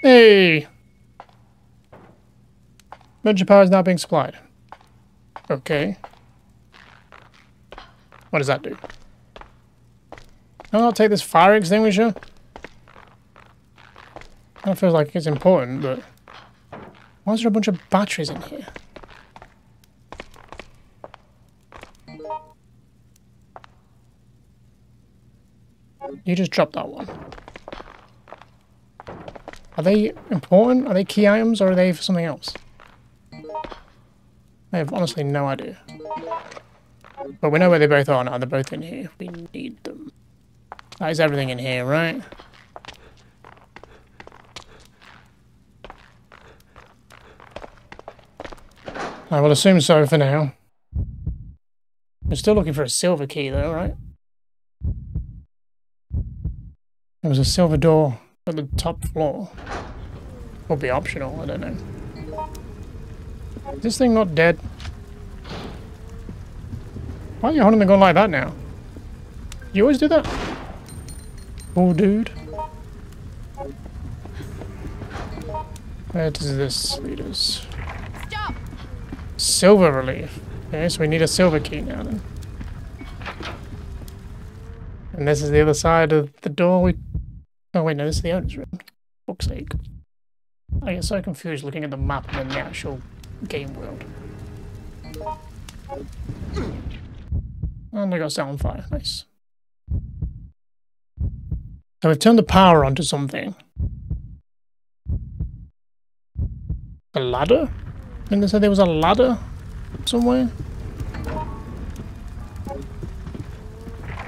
Hey! Emergency power is not being supplied. Okay. What does that do? I'll take this fire extinguisher. That feels like it's important, but why is there a bunch of batteries in here? You just dropped that one. Are they important? Are they key items or are they for something else? I have honestly no idea. But we know where they both are now. They're both in here. We need them. That is everything in here, right? I will assume so for now. We're still looking for a silver key though, right? There was a silver door at the top floor. Will be optional, I don't know. Is this thing not dead? Why are you holding the gun like that now? You always do that? Oh, dude. Where does this lead us? Silver relief. Okay, so we need a silver key now then. And this is the other side of the door we... Oh wait, no, this is the owner's room. Fuck's sake. I get so confused looking at the map and then the actual game world. And I got set on fire. Nice. So we've turned the power onto something. A ladder? Didn't they said there was a ladder somewhere?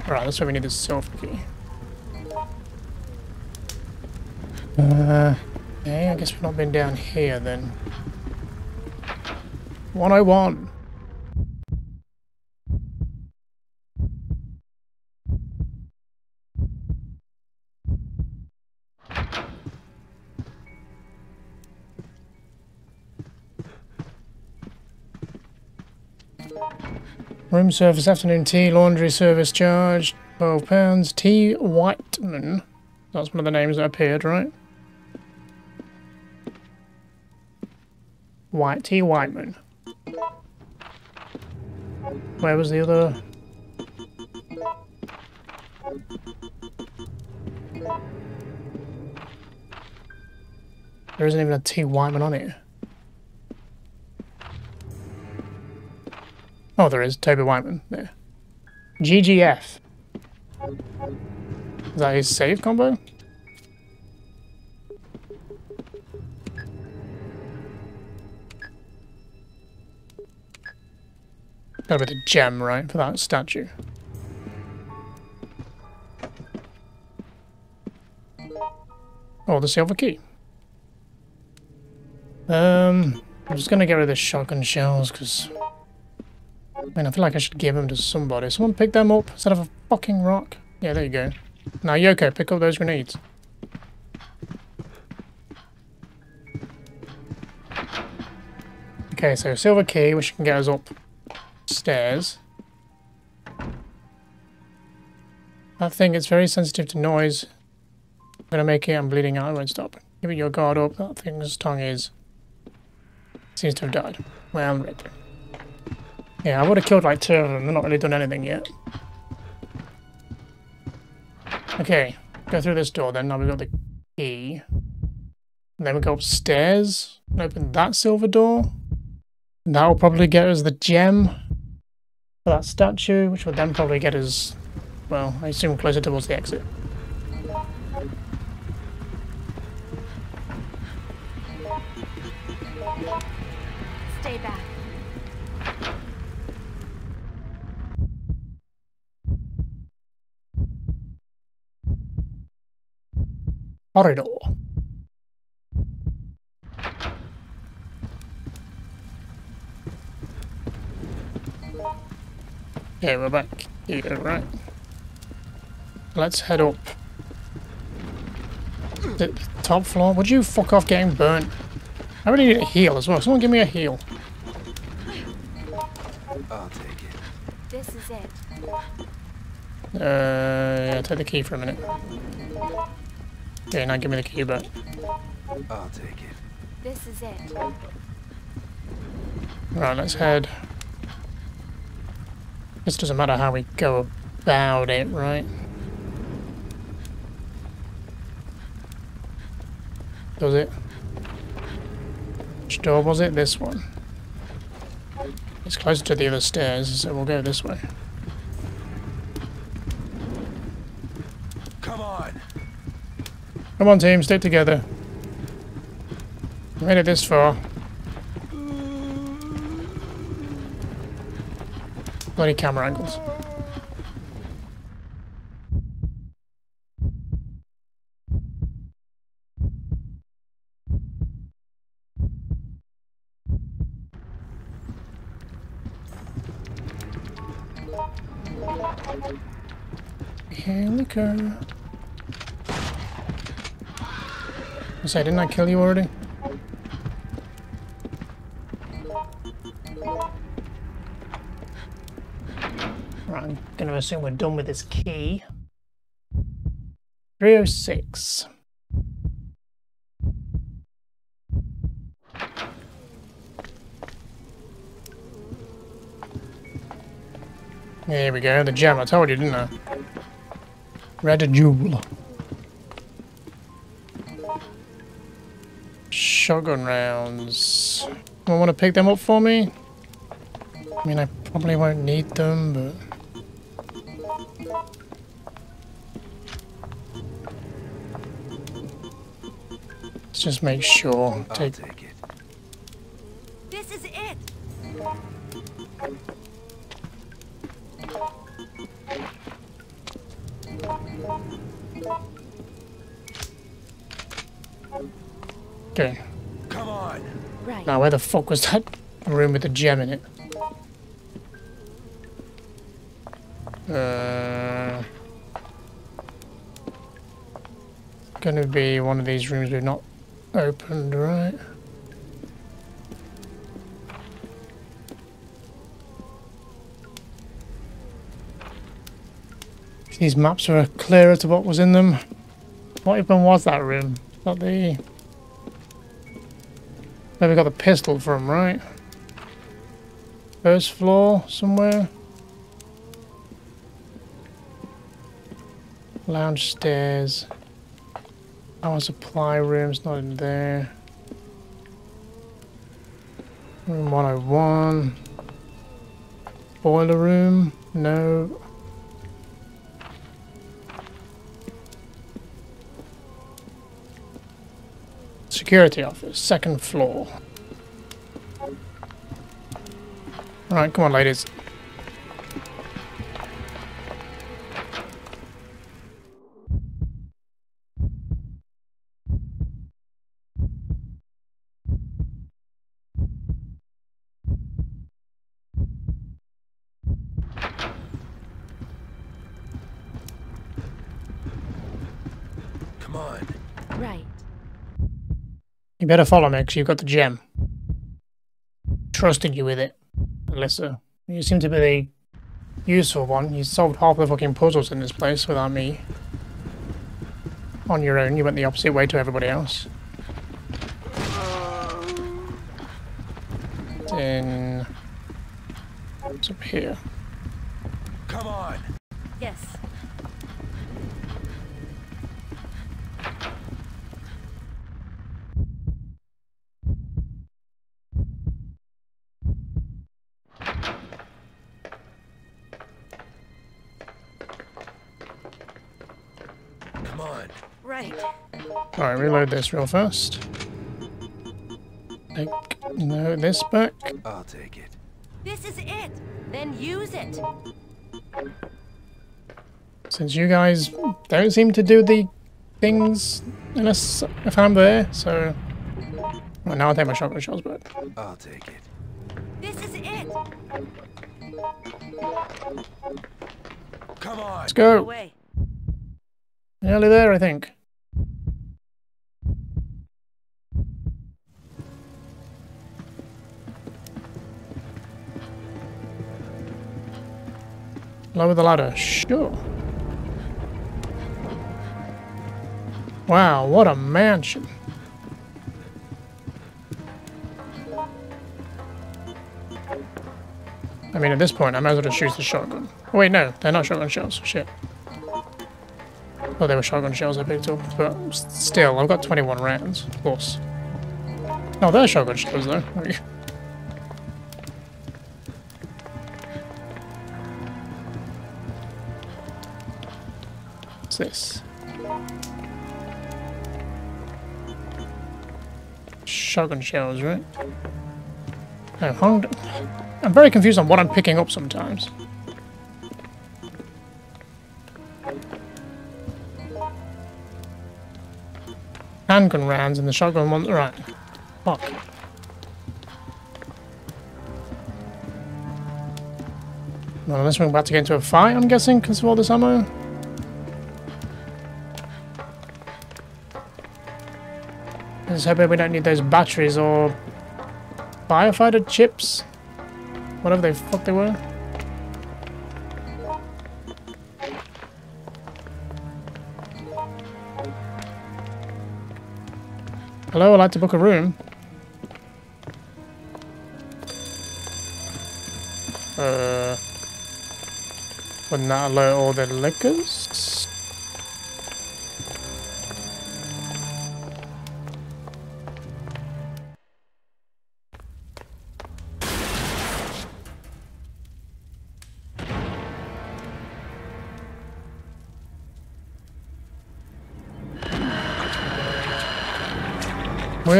Alright, that's why we need the self key. Uh, okay, I guess we've not been down here then. 101. Room service, afternoon tea, laundry service charge, twelve pounds. T. Whiteman. That's one of the names that appeared, right? White T. Whiteman. Where was the other? There isn't even a T. Whiteman on it. Oh, there is. Toby Whiteman. There. GGF. Is that his save combo? Gotta be the gem, right, for that statue. Oh, the silver key. Um, I'm just gonna get rid of the shotgun shells, because... I mean, I feel like I should give them to somebody. Someone pick them up instead of a fucking rock. Yeah, there you go. Now, Yoko, pick up those grenades. Okay, so silver key, which can get us up stairs. That thing is very sensitive to noise. I'm gonna make it, I'm bleeding out, I won't stop. Give it your guard up, that thing's tongue is... Seems to have died. Well, ready. Yeah, I would have killed like two of them, they're not really done anything yet. Okay, go through this door then, now we've got the key. And then we go upstairs and open that silver door. And that will probably get us the gem for that statue, which would then probably get us, well, I assume closer towards the exit. Corridor. Okay, we're back here, right? Let's head up. The top floor? Would you fuck off getting burnt? I really need a heal as well. Someone give me a heal. I'll take it. This is it. Uh, yeah, take the key for a minute. Okay, now give me the key back. I'll take it. This is it. Right, let's head. This doesn't matter how we go about it, right? Does it? Which door was it? This one. It's closer to the other stairs, so we'll go this way. Come on, team, stick together. We made it this far. Bloody camera angles. Say, didn't I kill you already? Right, I'm gonna assume we're done with this key. 306. There we go, the gem. I told you, didn't I? Red jewel. Shotgun rounds. I want to pick them up for me? I mean, I probably won't need them, but... Let's just make sure. I'll Take take it. This is it. Okay. Right. Now, where the fuck was that room with the gem in it? Uh, gonna be one of these rooms we've not opened, right? These maps are clearer to what was in them. What even was that room? Not the where we got the pistol from, right? First floor somewhere. Lounge stairs. Oh, Power supply room's not in there. Room 101. Boiler room? No. Security office, second floor. Alright, come on, ladies. Better follow me, because you've got the gem. Trusted you with it, Alyssa. Uh, you seem to be the useful one. You solved half the fucking puzzles in this place without me. On your own, you went the opposite way to everybody else. Then... What's up here? Come on. Reload this real fast. Take no, this back. I'll take it. This is it. Then use it. Since you guys don't seem to do the things unless if I'm there, so well, now I'll take my shotgun shells back. I'll take it. This is it. Come on. Let's go. Nearly there, I think. Lower the ladder. Sure. Wow, what a mansion. I mean, at this point, I might as well just shoot the shotgun. Oh, wait, no, they're not shotgun shells. Shit. Oh, they were shotgun shells I picked up, but still, I've got 21 rounds, of course. No, they're shotgun shells, though. this? Shotgun shells, right? Honda. I'm very confused on what I'm picking up sometimes. Handgun rounds and the shotgun one. Right. Fuck. Well, unless we're about to get into a fight, I'm guessing, because of all this ammo. Let's we don't need those batteries or firefighter chips. Whatever the fuck they were. Hello, I'd like to book a room. Uh, wouldn't that alert all the lickers?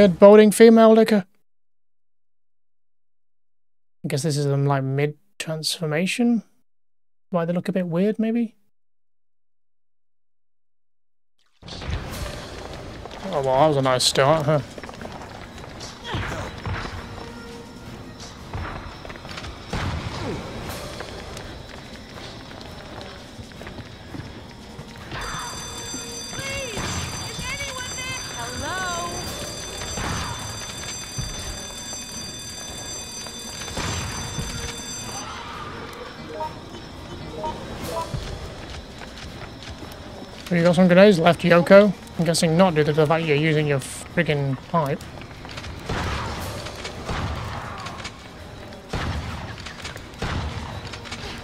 Weird boating female licker. I guess this is them like mid transformation. Why they look a bit weird, maybe? Oh well, that was a nice start, huh? Have you got some grenades left, Yoko? I'm guessing not due to the fact you're using your friggin' pipe.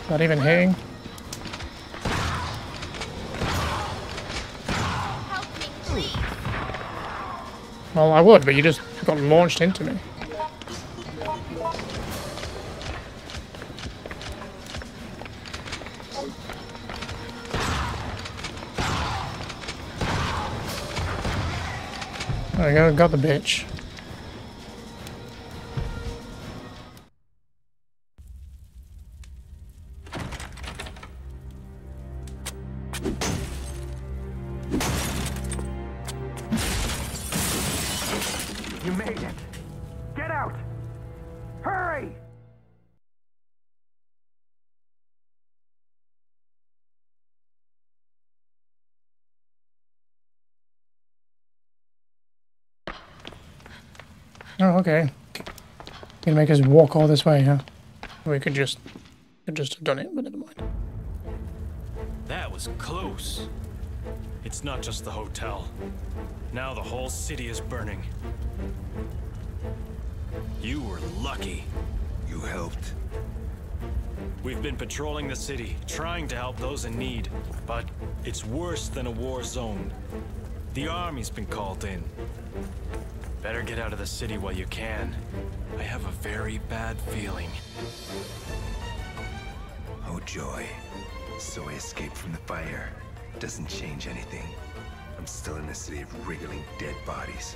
Not even hitting. Me! Well, I would, but you just got launched into me. Go, got the bitch. Gonna make us walk all this way, huh? We could just, could just have done it, but never mind. That was close. It's not just the hotel. Now the whole city is burning. You were lucky. You helped. We've been patrolling the city, trying to help those in need, but it's worse than a war zone. The army's been called in. Better get out of the city while you can. I have a very bad feeling. Oh, joy. So I escaped from the fire. Doesn't change anything. I'm still in a city of wriggling dead bodies,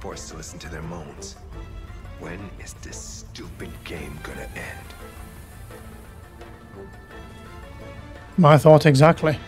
forced to listen to their moans. When is this stupid game gonna end? My thought exactly.